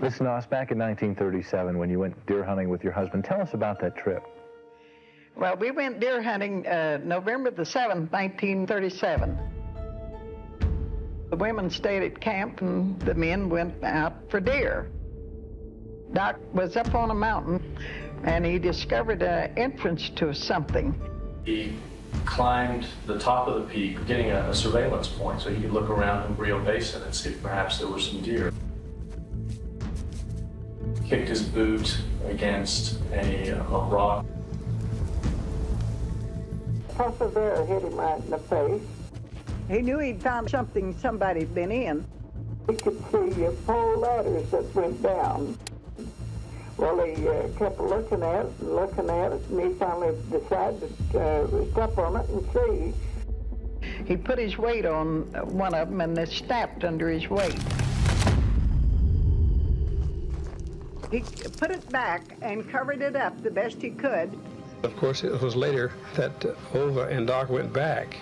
Listen, Os, back in 1937 when you went deer hunting with your husband, tell us about that trip. Well, we went deer hunting uh, November the 7th, 1937. The women stayed at camp and the men went out for deer. Doc was up on a mountain and he discovered an entrance to something. He climbed the top of the peak, getting a, a surveillance point so he could look around Hembrillo Basin and see if perhaps there were some deer. Kicked his boot against a, a rock. Puff of hit him right in the face. He knew he'd found something somebody'd been in. He could see four ladders that went down. Well, he uh, kept looking at it and looking at it, and he finally decided to uh, step on it and see. He put his weight on one of them and it snapped under his weight. He put it back and covered it up the best he could. Of course, it was later that Ova and Doc went back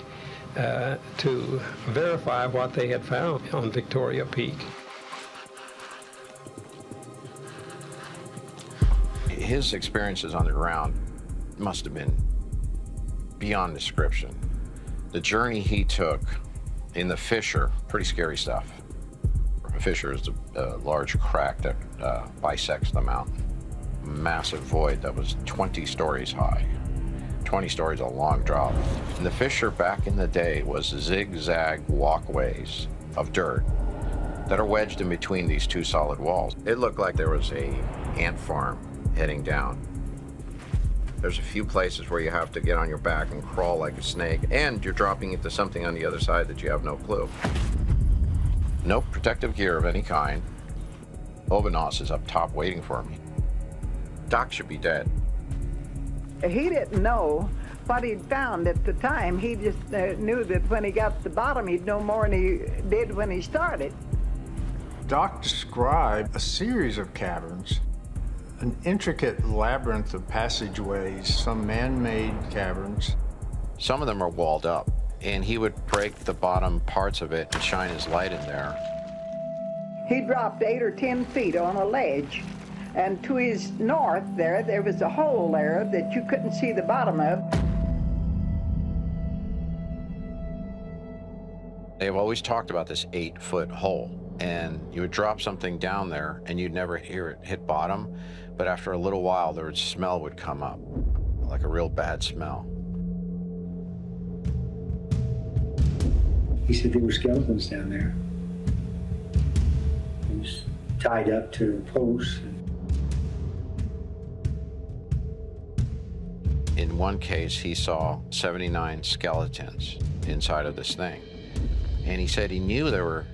uh, to verify what they had found on Victorio Peak. his experiences on the ground must have been beyond description. The journey he took in the fissure, pretty scary stuff. Fissure is a, a large crack that uh, bisects the mountain. Massive void that was 20 stories high. 20 stories a long drop. And the fissure back in the day was zigzag walkways of dirt that are wedged in between these two solid walls. It looked like there was a ant farm heading down. There's a few places where you have to get on your back and crawl like a snake, and you're dropping into something on the other side that you have no clue. No protective gear of any kind. Ova Noss is up top waiting for me. Doc should be dead. He didn't know what he'd found at the time. He just uh, knew that when he got to the bottom, he'd know more than he did when he started. Doc described a series of caverns an intricate labyrinth of passageways, some man-made caverns. Some of them are walled up, and he would break the bottom parts of it and shine his light in there. He dropped eight or ten feet on a ledge, and to his north there, there was a hole there that you couldn't see the bottom of. They've always talked about this eight-foot hole, and you would drop something down there, and you'd never hear it hit bottom but after a little while, the smell would come up, like a real bad smell. He said there were skeletons down there. He was tied up to posts. In one case, he saw 79 skeletons inside of this thing. And he said he knew there were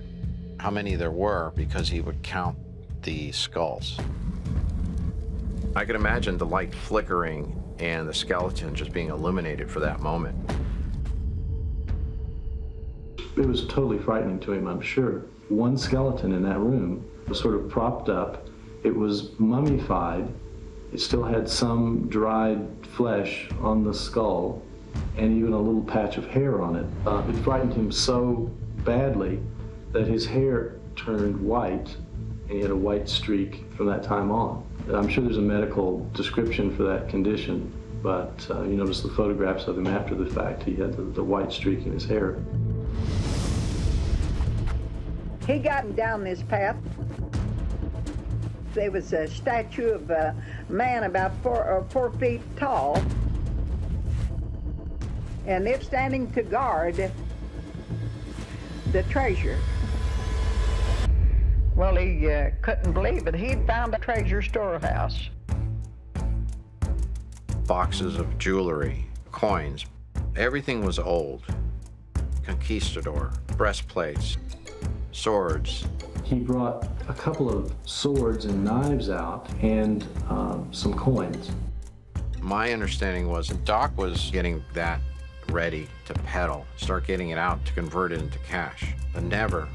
how many there were because he would count the skulls. I could imagine the light flickering and the skeleton just being illuminated for that moment. It was totally frightening to him, I'm sure. One skeleton in that room was sort of propped up. It was mummified. It still had some dried flesh on the skull and even a little patch of hair on it. Uh, it frightened him so badly that his hair turned white and he had a white streak from that time on. I'm sure there's a medical description for that condition, but uh, you notice the photographs of him after the fact. He had the, the white streak in his hair. He got him down this path. There was a statue of a man about four, uh, four feet tall, and it standing to guard the treasure. Well, he uh, couldn't believe it. He'd found a treasure storehouse. Boxes of jewelry, coins, everything was old. Conquistador, breastplates, swords. He brought a couple of swords and knives out and um, some coins. My understanding was that Doc was getting that ready to peddle, start getting it out to convert it into cash, but never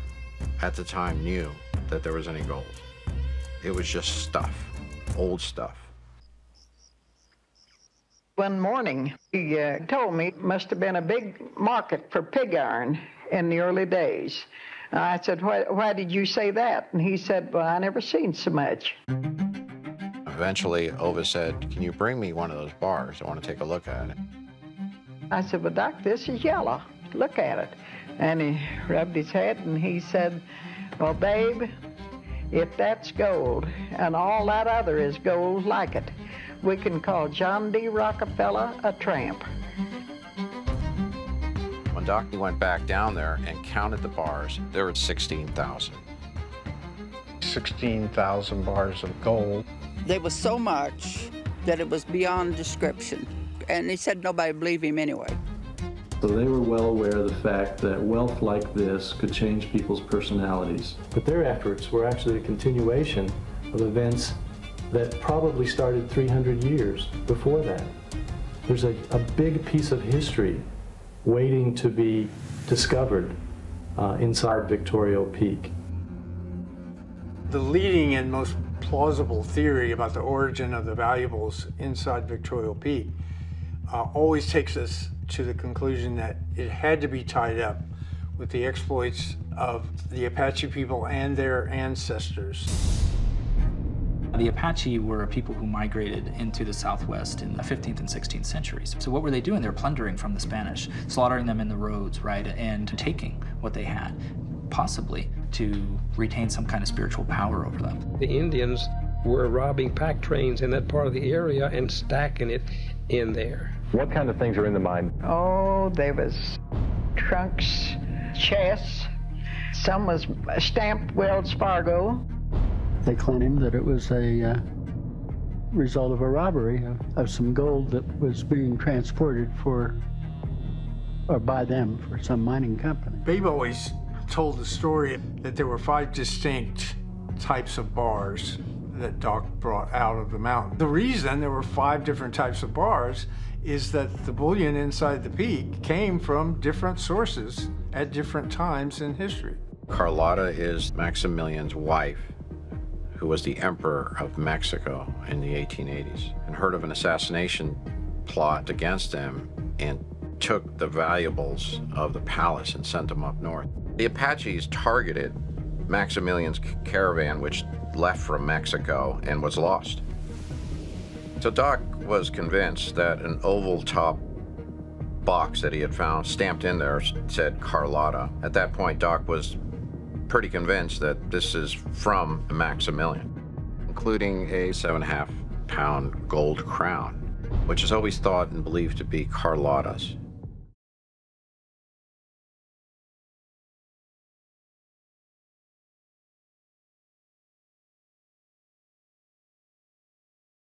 at the time knew that there was any gold. It was just stuff, old stuff. One morning, he uh, told me it must have been a big market for pig iron in the early days. I said, why, why did you say that? And he said, well, I never seen so much. Eventually, Ova said, Can you bring me one of those bars? I want to take a look at it. I said, well, Doc, this is yellow. Look at it. And he rubbed his head and he said, well, babe, if that's gold and all that other is gold like it, we can call John D. Rockefeller a tramp. When Doc went back down there and counted the bars, there were 16,000. 16,000 bars of gold. There was so much that it was beyond description. And he said nobody believed him anyway. So they were well aware of the fact that wealth like this could change people's personalities. But their efforts were actually a continuation of events that probably started 300 years before that. There's a, a big piece of history waiting to be discovered uh, inside Victorio Peak. The leading and most plausible theory about the origin of the valuables inside Victorio Peak uh, always takes us to the conclusion that it had to be tied up with the exploits of the Apache people and their ancestors. The Apache were a people who migrated into the Southwest in the 15th and 16th centuries. So what were they doing? They were plundering from the Spanish, slaughtering them in the roads, right, and taking what they had, possibly to retain some kind of spiritual power over them. The Indians were robbing pack trains in that part of the area and stacking it in there. What kind of things are in the mine? Oh, there was trunks, chests. Some was stamped Wells Fargo. They claimed that it was a uh, result of a robbery of, of some gold that was being transported for, or by them for some mining company. Babe always told the story that there were five distinct types of bars that Doc brought out of the mountain. The reason there were five different types of bars is that the bullion inside the peak came from different sources at different times in history. Carlotta is Maximilian's wife, who was the emperor of Mexico in the 1880s, and heard of an assassination plot against him and took the valuables of the palace and sent them up north. The Apaches targeted Maximilian's caravan, which left from Mexico and was lost. So Doc was convinced that an oval top box that he had found stamped in there said Carlotta. At that point, Doc was pretty convinced that this is from Maximilian, including a seven and a half pound gold crown, which is always thought and believed to be Carlotta's.